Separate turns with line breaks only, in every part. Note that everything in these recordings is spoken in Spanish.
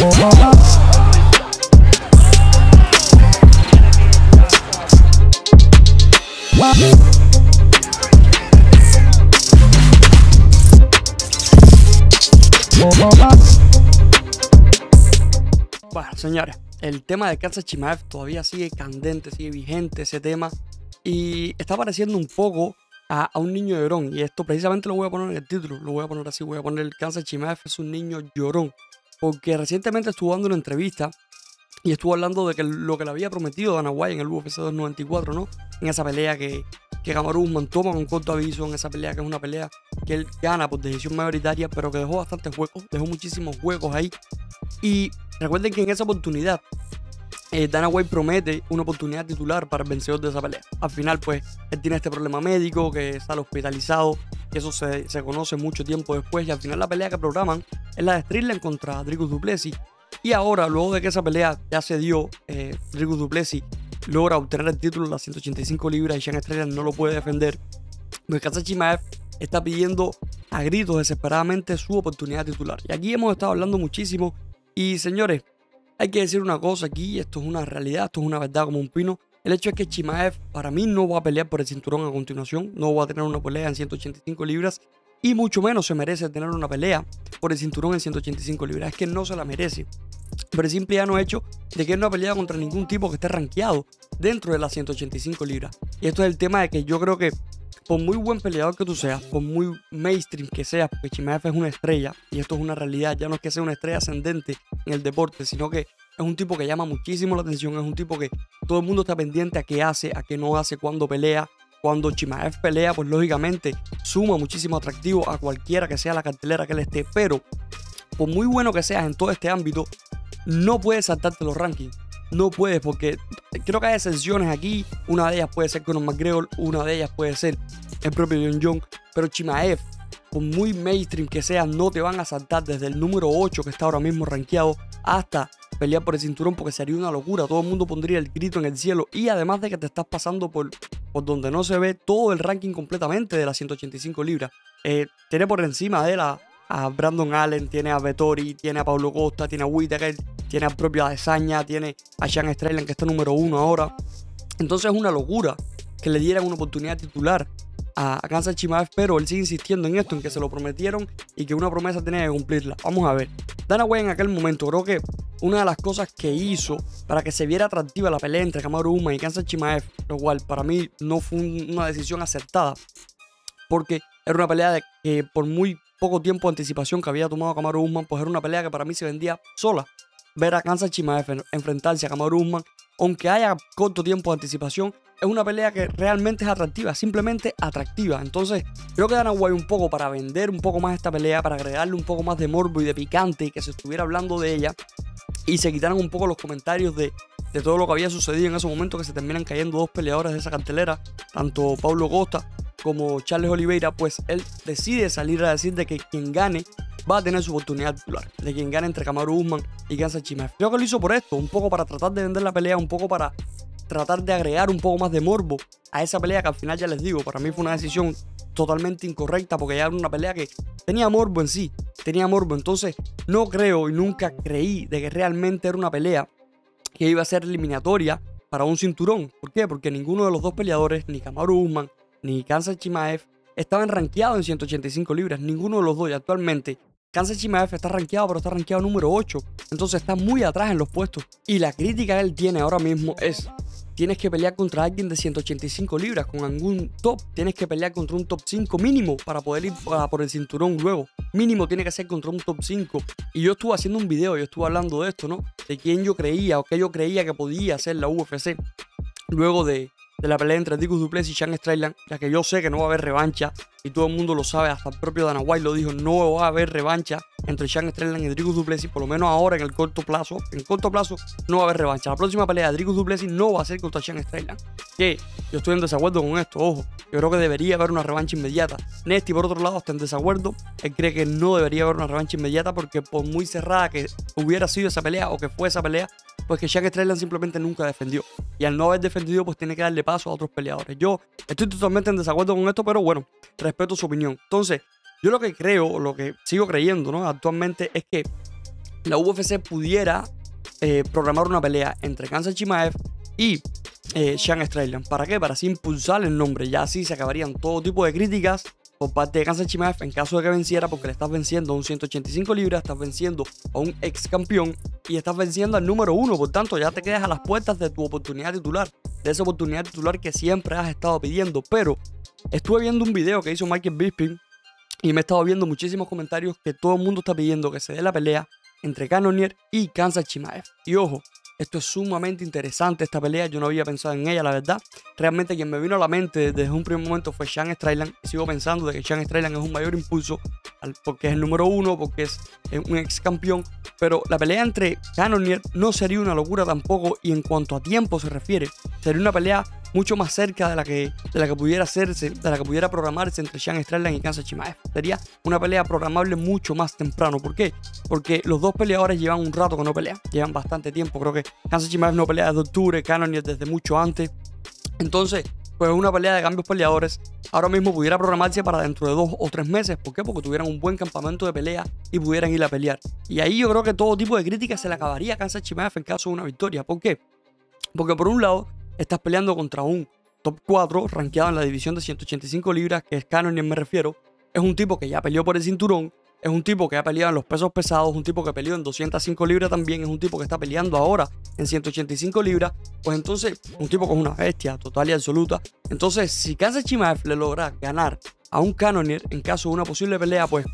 Bueno, señores, el tema de Kansas Chimaev todavía sigue candente, sigue vigente ese tema. Y está pareciendo un poco a, un niño llorón. Y esto precisamente lo voy a poner en el título. Lo voy a poner así. Voy a poner el Kansas Chimaev es un niño llorón. Porque recientemente estuvo dando una entrevista y estuvo hablando de que lo que le había prometido Dana White en el UFC 294, ¿no? En esa pelea que, que Kamaru Usman toma con corto aviso, en esa pelea que es una pelea que él gana por decisión mayoritaria, pero que dejó bastantes huecos, dejó muchísimos huecos ahí. Y recuerden que en esa oportunidad eh, Dana White promete una oportunidad titular para el vencedor de esa pelea. Al final, pues, él tiene este problema médico, que está hospitalizado, que eso se, conoce mucho tiempo después, y al final la pelea que programan es la de Strickland contra Dricus Duplessis. Y ahora, luego de que esa pelea ya se dio, eh, Dricus Duplessis logra obtener el título de las 185 libras y Sean Strickland no lo puede defender. Pues Kaza Chimaev está pidiendo a gritos desesperadamente su oportunidad titular. Y aquí hemos estado hablando muchísimo. Y señores, hay que decir una cosa aquí, esto es una realidad, esto es una verdad como un pino. El hecho es que Chimaev para mí no va a pelear por el cinturón a continuación, no va a tener una pelea en 185 libras y mucho menos se merece tener una pelea por el cinturón en 185 libras. Es que no se la merece. Por el simple no hecho de que él no ha peleado contra ningún tipo que esté rankeado dentro de las 185 libras. Y esto es el tema de que yo creo que por muy buen peleador que tú seas, por muy mainstream que seas, porque Chimaev es una estrella, y esto es una realidad, ya no es que sea una estrella ascendente en el deporte, sino que es un tipo que llama muchísimo la atención, es un tipo que todo el mundo está pendiente a qué hace, a qué no hace, cuando pelea. Cuando Chimaev pelea, pues lógicamente suma muchísimo atractivo a cualquiera que sea la cartelera que él esté, pero por muy bueno que seas en todo este ámbito, no puedes saltarte los rankings no puedes porque creo que hay excepciones aquí. Una de ellas puede ser Conor McGregor, una de ellas puede ser el propio John Jones, pero Chimaev, por muy mainstream que sea, no te van a saltar desde el número 8 que está ahora mismo rankeado hasta pelear por el cinturón porque sería una locura. Todo el mundo pondría el grito en el cielo y además de que te estás pasando por, por donde no se ve todo el ranking completamente de las 185 libras. Eh, tiene por encima de la a Brandon Allen, tiene a Vettori, tiene a Pablo Costa, tiene a Whitaker, tiene a propio Adesanya, tiene a Sean Strickland que está número uno ahora. Entonces es una locura que le dieran una oportunidad titular a Kansas Chimaev, pero él sigue insistiendo en esto, en que se lo prometieron y que una promesa tenía que cumplirla. Vamos a ver. Dana White en aquel momento, creo que una de las cosas que hizo para que se viera atractiva la pelea entre Kamaru Usman y Kansas Chimaev, lo cual para mí no fue una decisión acertada, porque era una pelea de que por muy poco tiempo de anticipación que había tomado Kamaru Usman, pues era una pelea que para mí se vendía sola ver a Kansas Chimaev enfrentarse a Kamaru Usman, aunque haya corto tiempo de anticipación, es una pelea que realmente es atractiva, simplemente atractiva. Entonces, creo que Dana White un poco para vender un poco más esta pelea, para agregarle un poco más de morbo y de picante y que se estuviera hablando de ella y se quitaran un poco los comentarios de, de todo lo que había sucedido en ese momento, que se terminan cayendo dos peleadores de esa cartelera, tanto Pablo Costa como Charles Oliveira, pues él decide salir a decir de que quien gane va a tener su oportunidad titular, de quien gane entre Kamaru Usman y Kansas Chimaev. Creo que lo hizo por esto, un poco para tratar de vender la pelea, un poco para tratar de agregar un poco más de morbo a esa pelea que al final ya les digo, para mí fue una decisión totalmente incorrecta porque ya era una pelea que tenía morbo en sí, tenía morbo, entonces no creo y nunca creí de que realmente era una pelea que iba a ser eliminatoria para un cinturón. ¿Por qué? Porque ninguno de los dos peleadores, ni Kamaru Usman ni Kansas Chimaev estaban rankeados en 185 libras, ninguno de los dos. Y actualmente Kansas Chimaev está rankeado, pero está rankeado número 8. Entonces está muy atrás en los puestos. Y la crítica que él tiene ahora mismo es, tienes que pelear contra alguien de 185 libras, con algún top. Tienes que pelear contra un top 5 mínimo para poder ir por el cinturón luego. Mínimo tiene que ser contra un top 5. Y yo estuve haciendo un video, yo estuve hablando de esto, ¿no? De quién yo creía o qué yo creía que podía hacer la UFC luego de, de la pelea entre Dricus Duplessis y Sean Strickland, ya que yo sé que no va a haber revancha y todo el mundo lo sabe, hasta el propio Dana White lo dijo, no va a haber revancha entre Sean Strickland y Dricus Duplessis, por lo menos ahora en el corto plazo, en corto plazo no va a haber revancha. La próxima pelea de Dricus Duplessis no va a ser contra Sean Strickland, que yo estoy en desacuerdo con esto, ojo, yo creo que debería haber una revancha inmediata. Nesty por otro lado está en desacuerdo, él cree que no debería haber una revancha inmediata porque por muy cerrada que hubiera sido esa pelea o que fue esa pelea, pues que Jack Strickland simplemente nunca defendió. Y al no haber defendido, pues tiene que darle paso a otros peleadores. Yo estoy totalmente en desacuerdo con esto, pero bueno, respeto su opinión. Entonces, yo lo que creo, lo que sigo creyendo, ¿no? Actualmente es que la UFC pudiera eh, programar una pelea entre Kansas Chimaev y eh, Sean Strickland. ¿Para qué? Para así impulsar el nombre. Ya así se acabarían todo tipo de críticas por parte de Kansas Chimaev en caso de que venciera, porque le estás venciendo a un 185 libras, estás venciendo a un ex campeón y estás venciendo al número uno. Por tanto, ya te quedas a las puertas de tu oportunidad titular, de esa oportunidad titular que siempre has estado pidiendo. Pero estuve viendo un video que hizo Michael Bisping y me he estado viendo muchísimos comentarios que todo el mundo está pidiendo que se dé la pelea entre Cannonier y Kansas Chimaev. Y ojo, esto es sumamente interesante, esta pelea. Yo no había pensado en ella, la verdad. Realmente quien me vino a la mente desde un primer momento fue Sean Strickland. Sigo pensando de que Sean Strickland es un mayor impulso porque es el número uno, porque es un ex campeón. Pero la pelea entre Cannonier no sería una locura tampoco. Y en cuanto a tiempo se refiere, sería una pelea mucho más cerca de la que, de la que pudiera hacerse, de la que pudiera programarse entre Sean Strickland y Kansas Chimaev. Sería una pelea programable mucho más temprano. ¿Por qué? Porque los dos peleadores llevan un rato que no pelean, llevan bastante tiempo. Creo que Kansas Chimaev no pelea desde octubre, Cannonier desde mucho antes. Entonces, pues una pelea de cambios peleadores ahora mismo pudiera programarse para dentro de dos o tres meses. ¿Por qué? Porque tuvieran un buen campamento de pelea y pudieran ir a pelear. Y ahí yo creo que todo tipo de críticas se le acabaría a Kansas Chimaev en caso de una victoria. ¿Por qué? Porque por un lado, estás peleando contra un top 4 rankeado en la división de 185 libras, que es Cannonier me refiero. Es un tipo que ya peleó por el cinturón, es un tipo que ha peleado en los pesos pesados, un tipo que peleó en 205 libras también, es un tipo que está peleando ahora en 185 libras. Pues entonces, un tipo con una bestia total y absoluta. Entonces, si Kansas Chimaev le logra ganar a un Cannonier en caso de una posible pelea, pues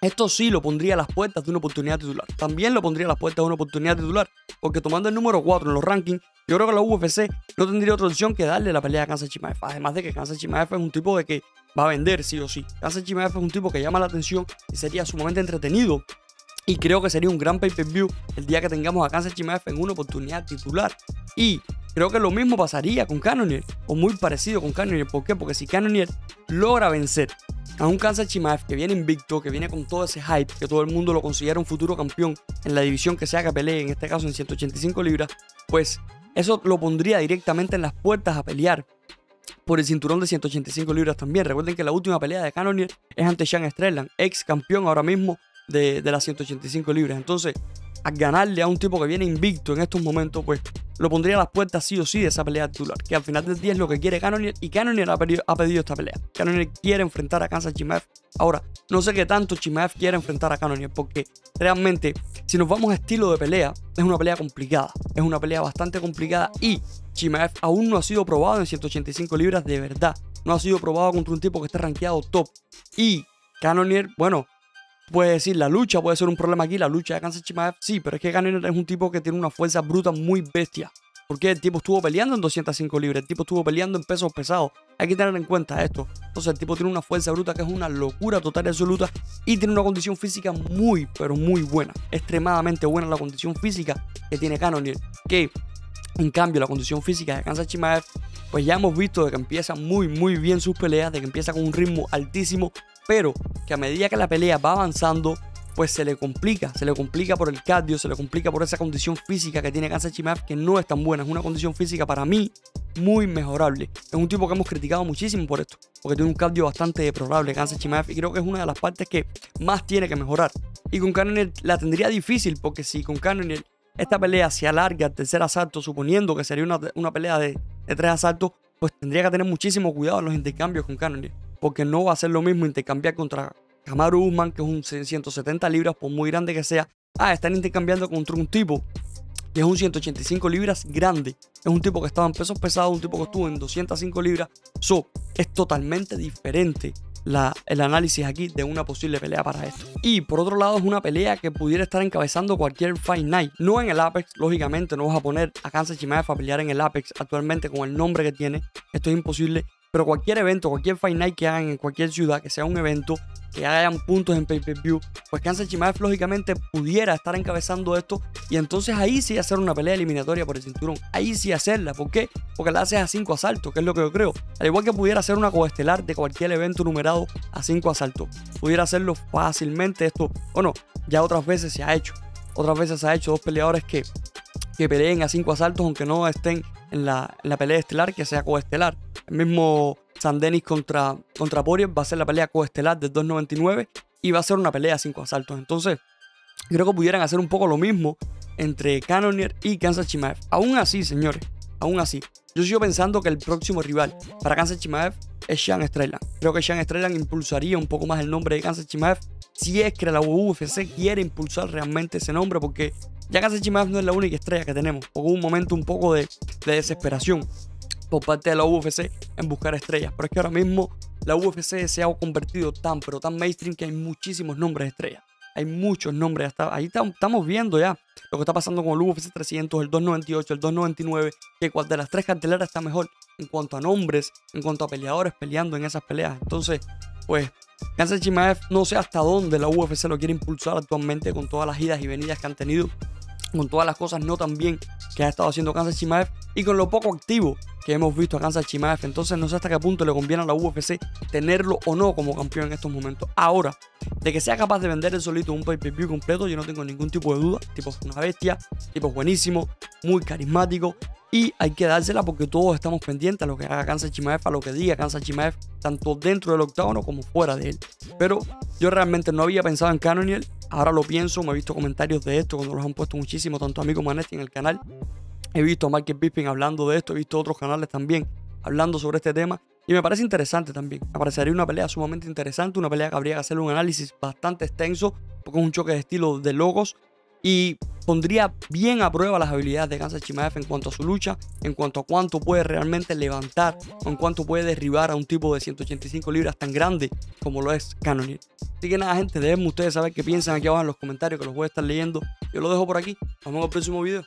esto sí lo pondría a las puertas de una oportunidad titular. También lo pondría a las puertas de una oportunidad titular, porque tomando el número 4 en los rankings, yo creo que la UFC no tendría otra opción que darle la pelea a Kansas Chimaev. Además de que Kansas Chimaev es un tipo de que va a vender sí o sí. Kansas Chimaev es un tipo que llama la atención y sería sumamente entretenido. Y creo que sería un gran pay-per-view el día que tengamos a Kansas Chimaev en una oportunidad titular. Y creo que lo mismo pasaría con Cannonier, o muy parecido con Cannonier. ¿Por qué? Porque si Cannonier logra vencer a un Kansas Chimaev que viene invicto, que viene con todo ese hype, que todo el mundo lo considera un futuro campeón en la división que sea que pelee, en este caso en 185 libras, pues eso lo pondría directamente en las puertas a pelear por el cinturón de 185 libras también. Recuerden que la última pelea de Cannonier es ante Sean Strickland, ex campeón ahora mismo de, de las 185 libras. Entonces, a ganarle a un tipo que viene invicto en estos momentos, pues lo pondría a las puertas sí o sí de esa pelea titular. Que al final del día es lo que quiere Cannonier y Cannonier ha pedido, esta pelea. Cannonier quiere enfrentar a Kansas Chimaev. Ahora, no sé qué tanto Chimaev quiere enfrentar a Cannonier porque realmente, si nos vamos a estilo de pelea, es una pelea complicada. Es una pelea bastante complicada y Chimaev aún no ha sido probado en 185 libras de verdad. No ha sido probado contra un tipo que esté rankeado top. Y Cannonier, bueno, puede decir la lucha puede ser un problema aquí, la lucha de Kansas Chimaev, sí, pero es que Cannonier es un tipo que tiene una fuerza bruta muy bestia. Porque el tipo estuvo peleando en 205 libras, el tipo estuvo peleando en pesos pesados. Hay que tener en cuenta esto. Entonces el tipo tiene una fuerza bruta que es una locura total y absoluta y tiene una condición física muy, pero muy buena. Extremadamente buena la condición física que tiene Cannonier. Que en cambio la condición física de Kansas pues ya hemos visto de que empieza muy, muy bien sus peleas, de que empieza con un ritmo altísimo, pero que a medida que la pelea va avanzando, pues se le complica, se le complica por el cardio, se le complica por esa condición física que tiene Kansas que no es tan buena, es una condición física para mí muy mejorable. Es un tipo que hemos criticado muchísimo por esto, porque tiene un cardio bastante deplorable Kansas y creo que es una de las partes que más tiene que mejorar. Y con Cannonier la tendría difícil, porque si con Cannonier esta pelea se alarga al tercer asalto, suponiendo que sería una, pelea de, tres asaltos, pues tendría que tener muchísimo cuidado en los intercambios con Cannonier, porque no va a ser lo mismo intercambiar contra Kamaru Usman, que es un 170 libras, por muy grande que sea. Ah, están intercambiando contra un tipo que es un 185 libras grande. Es un tipo que estaba en pesos pesados, un tipo que estuvo en 205 libras. So, es totalmente diferente la, el análisis aquí de una posible pelea para esto. Y por otro lado, es una pelea que pudiera estar encabezando cualquier Fight Night. No en el Apex, lógicamente, no vas a poner a Kansas Chimaev a en el Apex actualmente con el nombre que tiene. Esto es imposible. Pero cualquier evento, cualquier Fight Night que hagan en cualquier ciudad, que sea un evento, que hayan puntos en pay-per-view, pues Kansas Chimaev lógicamente pudiera estar encabezando esto y entonces ahí sí hacer una pelea eliminatoria por el cinturón. Ahí sí hacerla. ¿Por qué? Porque la haces a 5 asaltos, que es lo que yo creo. Al igual que pudiera hacer una coestelar de cualquier evento numerado a 5 asaltos. Pudiera hacerlo fácilmente esto. O no, ya otras veces se ha hecho. Otras veces se ha hecho dos peleadores que, que peleen a 5 asaltos aunque no estén en la, pelea estelar, que sea coestelar. El mismo San Denis contra, contra va a ser la pelea coestelar del 299 y va a ser una pelea a 5 asaltos. Entonces, Creo que pudieran hacer un poco lo mismo entre Cannonier y Kansas Chimaev. Aún así, señores, aún así, yo sigo pensando que el próximo rival para Kansas Chimaev es Sean Strickland. Creo que Sean Strickland impulsaría un poco más el nombre de Kansas Chimaev si es que la UFC quiere impulsar realmente ese nombre, porque ya Kansas Chimaev no es la única estrella que tenemos. Hubo un momento un poco de, de desesperación por parte de la UFC en buscar estrellas, pero es que ahora mismo la UFC se ha convertido tan, pero tan mainstream que hay muchísimos nombres de estrellas. Hay muchos nombres. Hasta ahí estamos viendo ya lo que está pasando con el UFC 300, el 298, el 299, que cual de las tres carteleras está mejor en cuanto a nombres, en cuanto a peleadores peleando en esas peleas. Entonces, pues, Kansas Chimaev no sé hasta dónde la UFC lo quiere impulsar actualmente con todas las idas y venidas que han tenido, con todas las cosas no tan bien que ha estado haciendo Kansas Chimaev y con lo poco activo que hemos visto a Kansas Chimaev. Entonces no sé hasta qué punto le conviene a la UFC tenerlo o no como campeón en estos momentos. Ahora, de que sea capaz de vender el solito un pay-per-view completo, yo no tengo ningún tipo de duda. Tipo una bestia, tipo buenísimo, muy carismático. Y hay que dársela porque todos estamos pendientes a lo que haga Kansas Chimaev, a lo que diga Kansas Chimaev, tanto dentro del octágono como fuera de él. Pero yo realmente no había pensado en Cannonier, ahora lo pienso, me he visto comentarios de esto cuando los han puesto muchísimo, tanto a mí como en el canal. He visto a Michael Bisping hablando de esto, he visto otros canales también hablando sobre este tema. Y me parece interesante también. Me parecería una pelea sumamente interesante, una pelea que habría que hacer un análisis bastante extenso, porque es un choque de estilo de logos. Y pondría bien a prueba las habilidades de Kansas Chimaev en cuanto a su lucha, en cuanto a cuánto puede realmente levantar, o en cuánto puede derribar a un tipo de 185 libras tan grande como lo es Cannonier. Así que nada, gente, déjenme ustedes saber qué piensan aquí abajo en los comentarios, que los voy a estar leyendo. Yo lo dejo por aquí. Nos vemos en el próximo video.